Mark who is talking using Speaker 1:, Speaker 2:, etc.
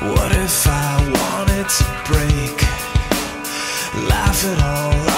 Speaker 1: What if I wanted to break? Laugh it all